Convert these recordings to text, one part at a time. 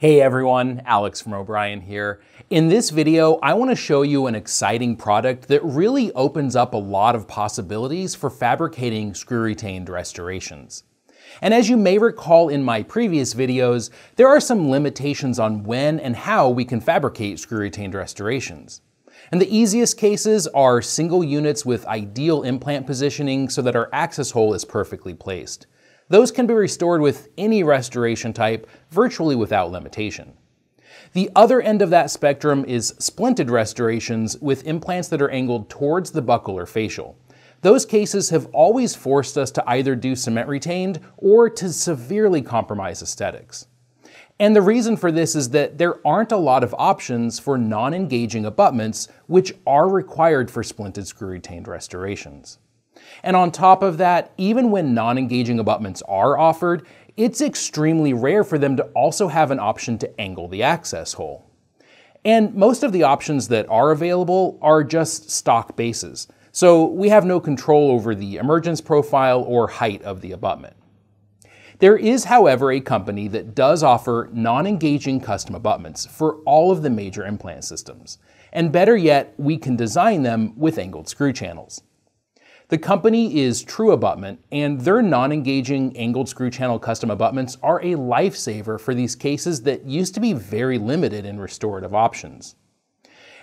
Hey everyone, Alex from O'Brien here. In this video, I want to show you an exciting product that really opens up a lot of possibilities for fabricating screw-retained restorations. And as you may recall in my previous videos, there are some limitations on when and how we can fabricate screw-retained restorations. And the easiest cases are single units with ideal implant positioning so that our access hole is perfectly placed. Those can be restored with any restoration type, virtually without limitation. The other end of that spectrum is splinted restorations with implants that are angled towards the buccal or facial. Those cases have always forced us to either do cement retained or to severely compromise aesthetics. And the reason for this is that there aren't a lot of options for non-engaging abutments which are required for splinted screw retained restorations. And on top of that, even when non-engaging abutments are offered, it's extremely rare for them to also have an option to angle the access hole. And most of the options that are available are just stock bases, so we have no control over the emergence profile or height of the abutment. There is, however, a company that does offer non-engaging custom abutments for all of the major implant systems. And better yet, we can design them with angled screw channels. The company is TruAbutment, and their non-engaging angled screw channel custom abutments are a lifesaver for these cases that used to be very limited in restorative options.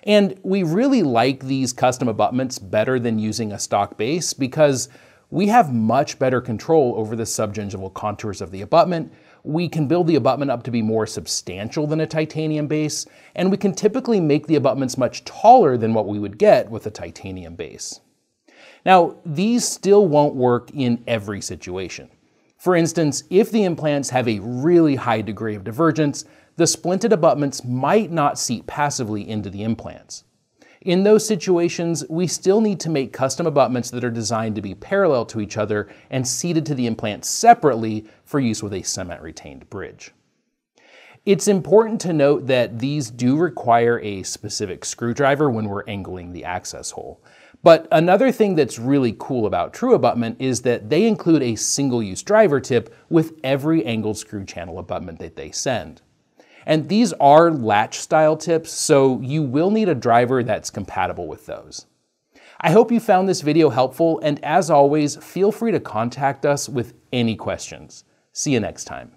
And we really like these custom abutments better than using a stock base because we have much better control over the subgingival contours of the abutment, we can build the abutment up to be more substantial than a titanium base, and we can typically make the abutments much taller than what we would get with a titanium base. Now, these still won't work in every situation. For instance, if the implants have a really high degree of divergence, the splinted abutments might not seat passively into the implants. In those situations, we still need to make custom abutments that are designed to be parallel to each other and seated to the implant separately for use with a cement retained bridge. It's important to note that these do require a specific screwdriver when we're angling the access hole. But another thing that's really cool about TruAbutment is that they include a single-use driver tip with every angled screw channel abutment that they send. And these are latch style tips, so you will need a driver that's compatible with those. I hope you found this video helpful, and as always, feel free to contact us with any questions. See you next time.